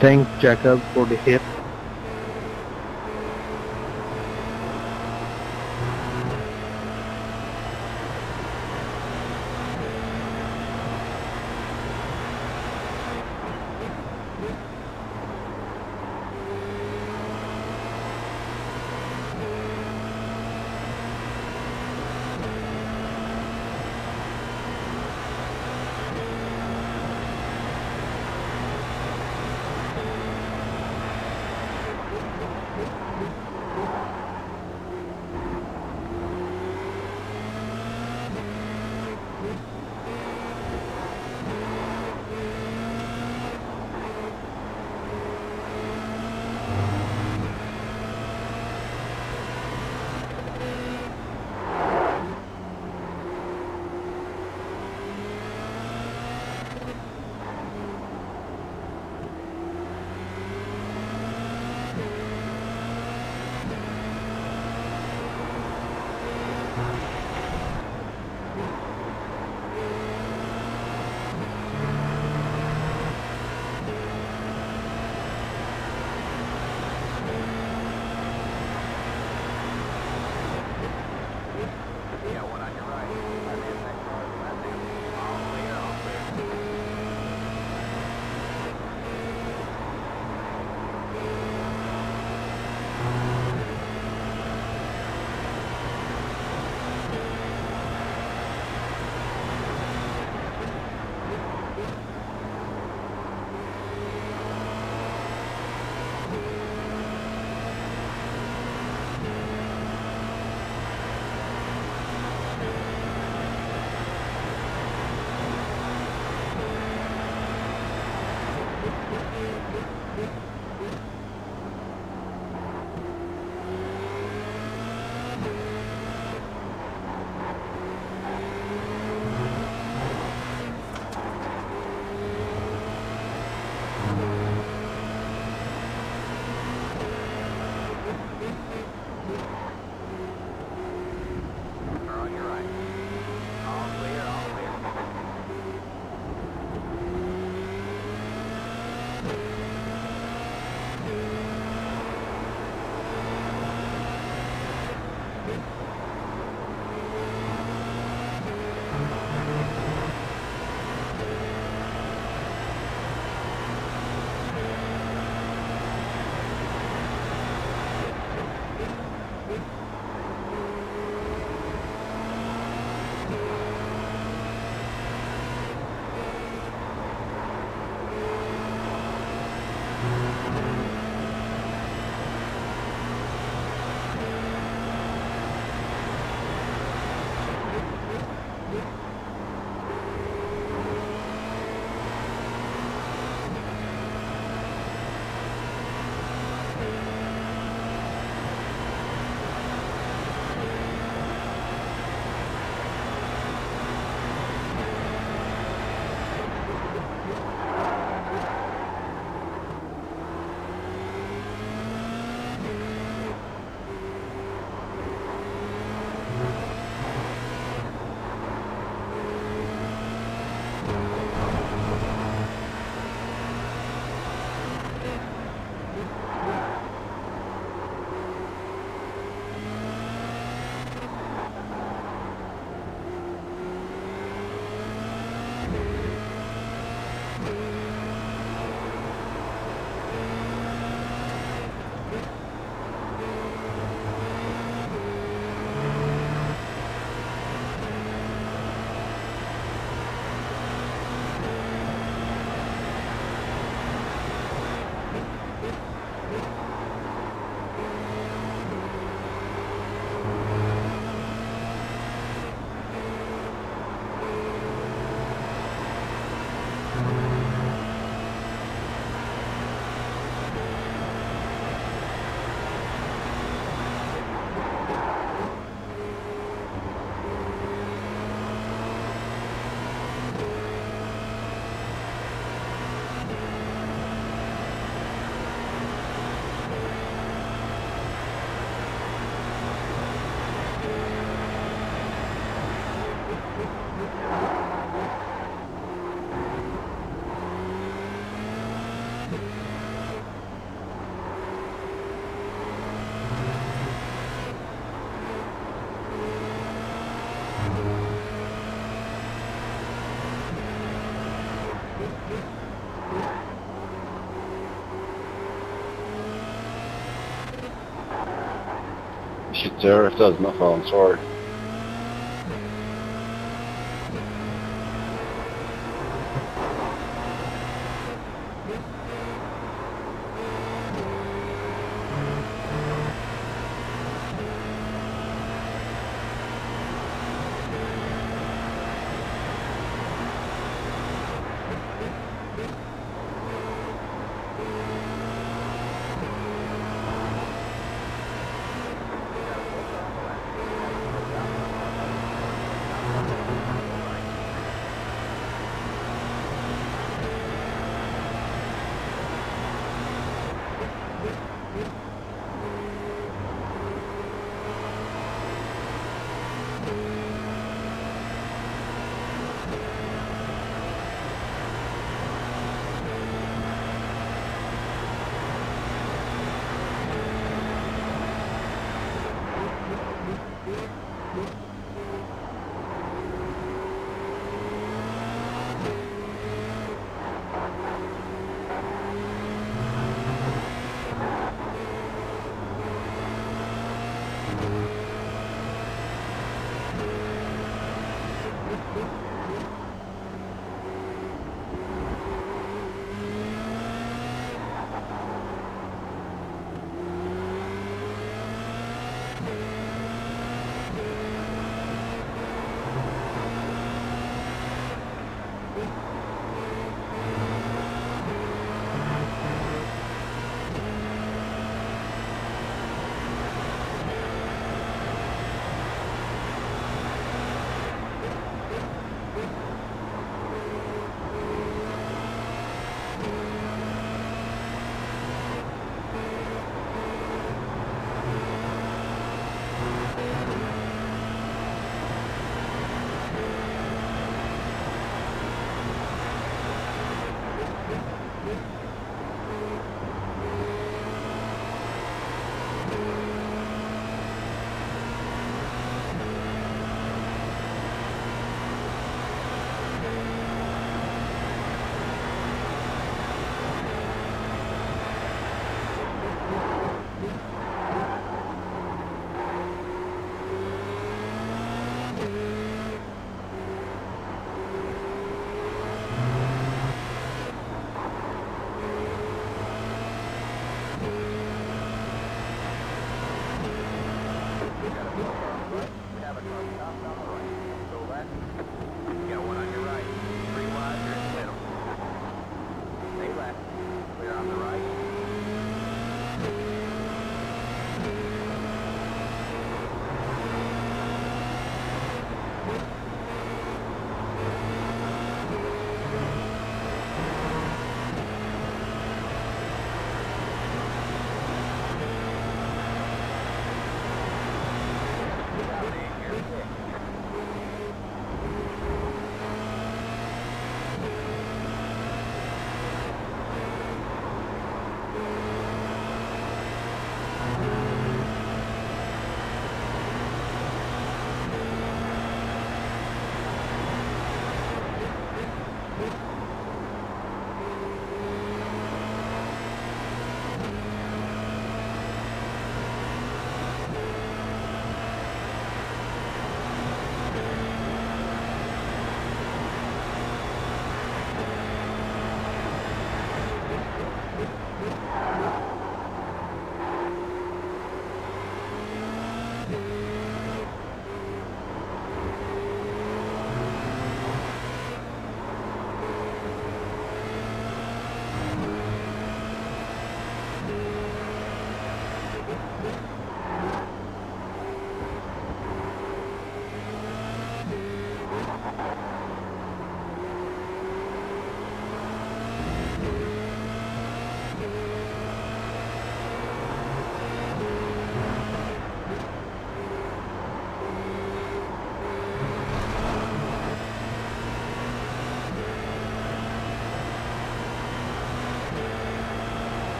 Thanks Jacob for the hit. Shit there, if my fault, I'm sorry.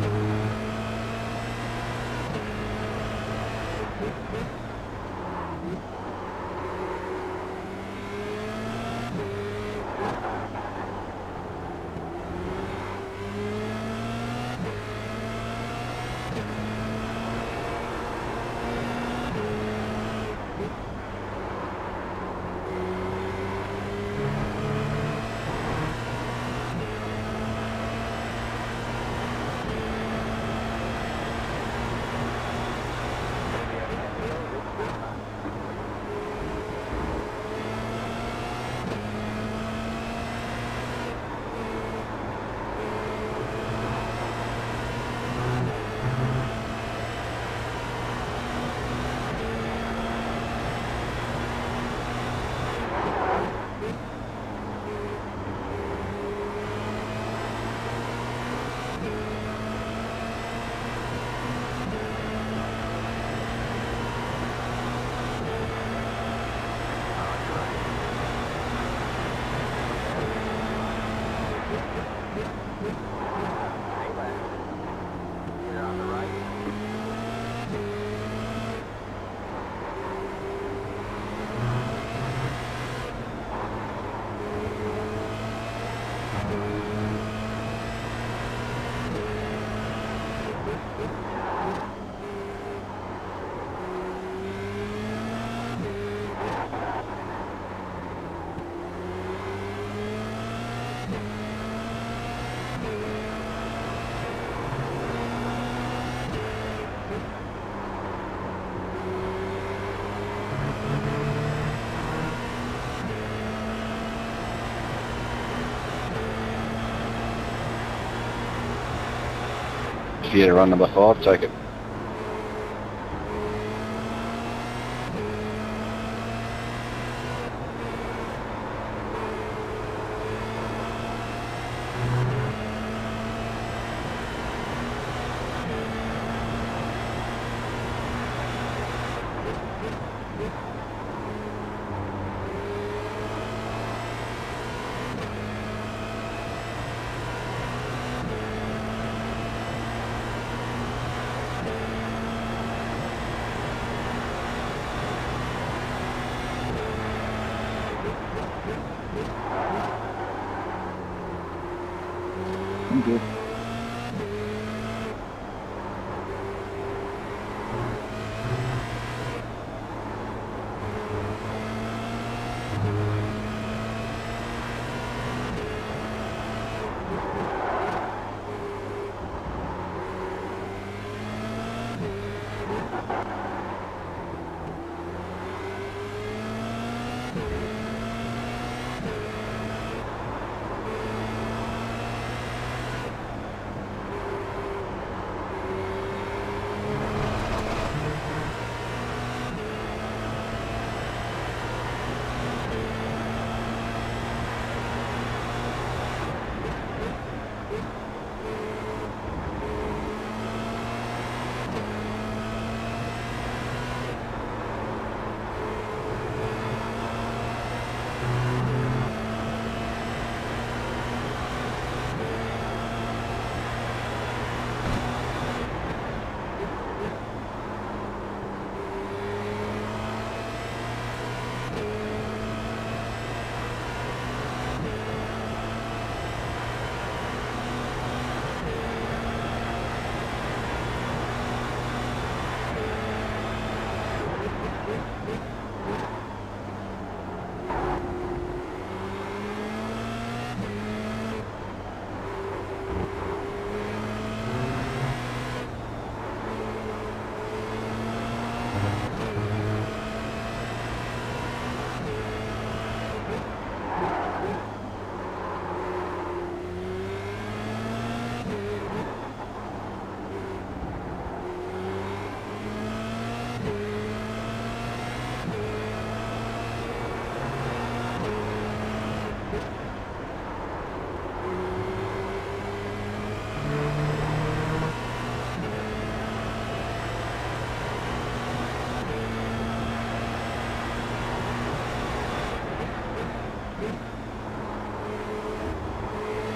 Mm-hmm. Had run number five, take it.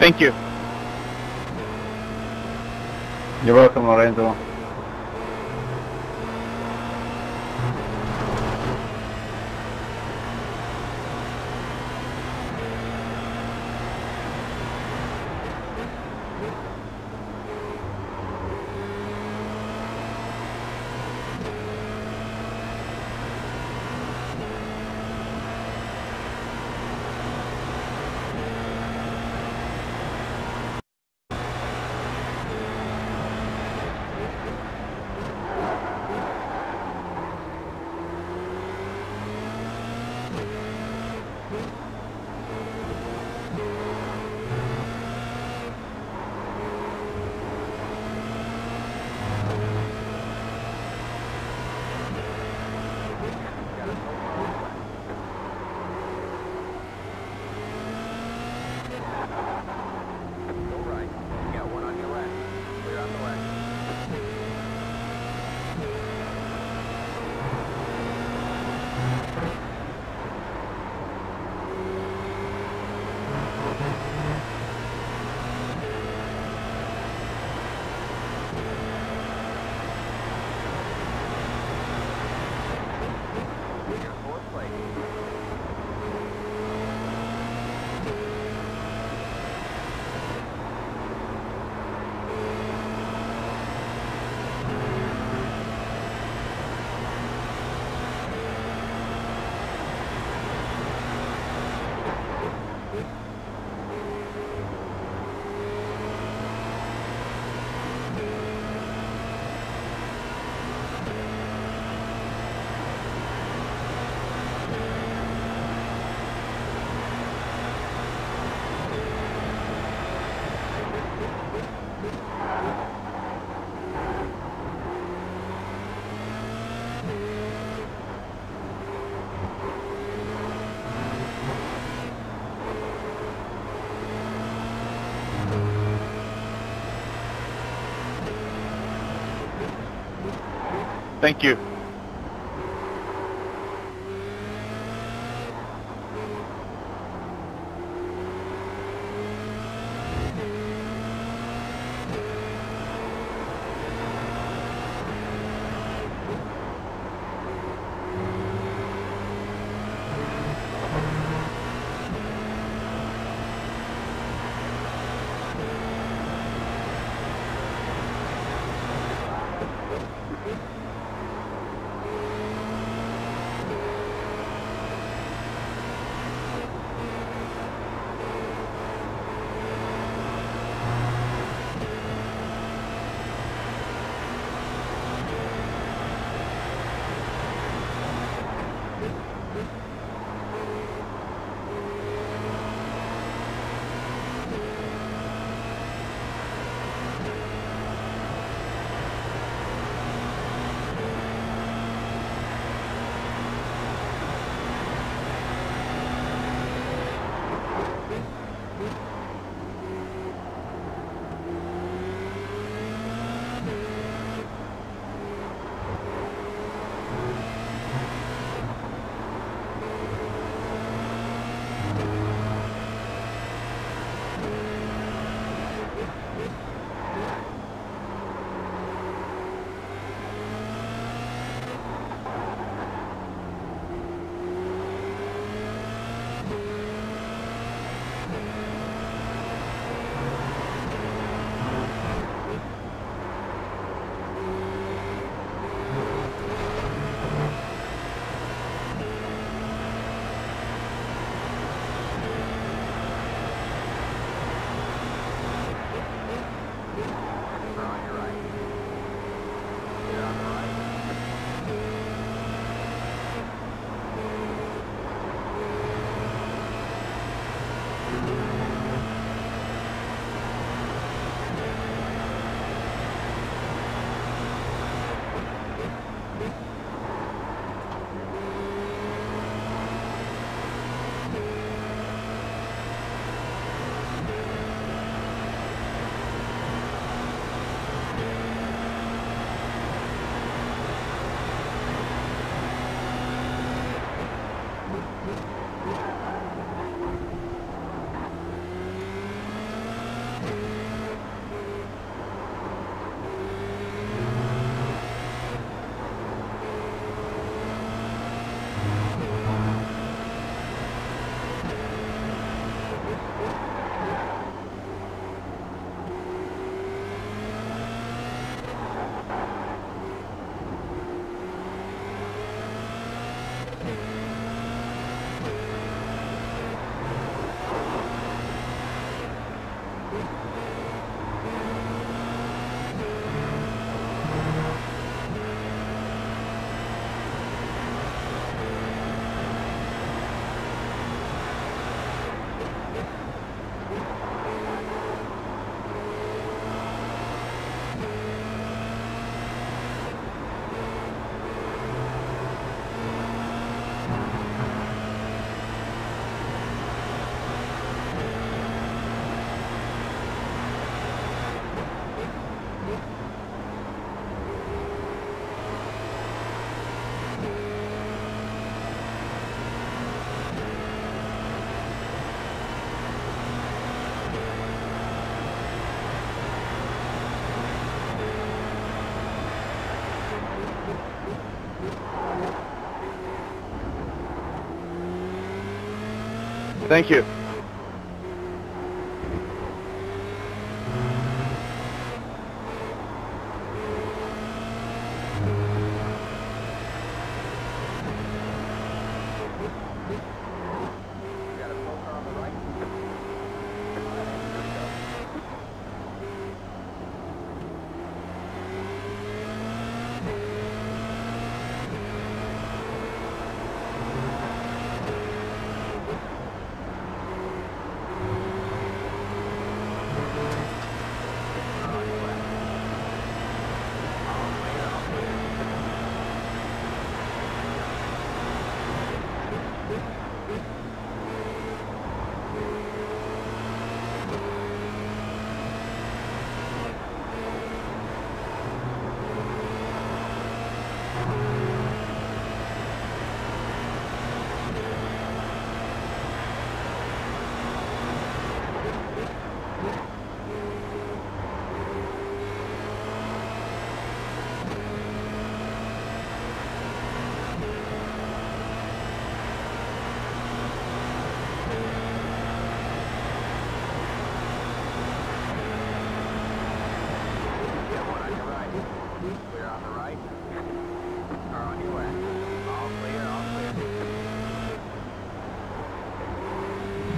Thank you. You're welcome, Lorenzo. Thank you. Thank you.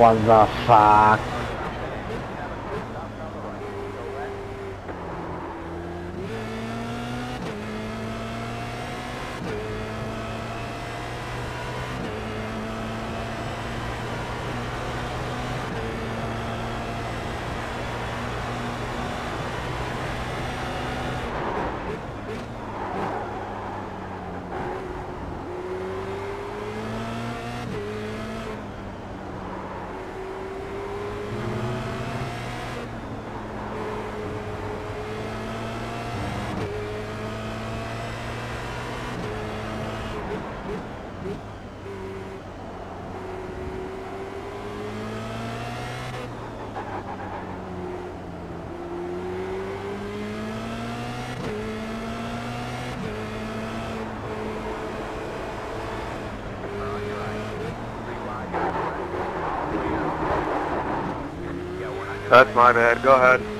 What the fuck? That's my bad. Go ahead.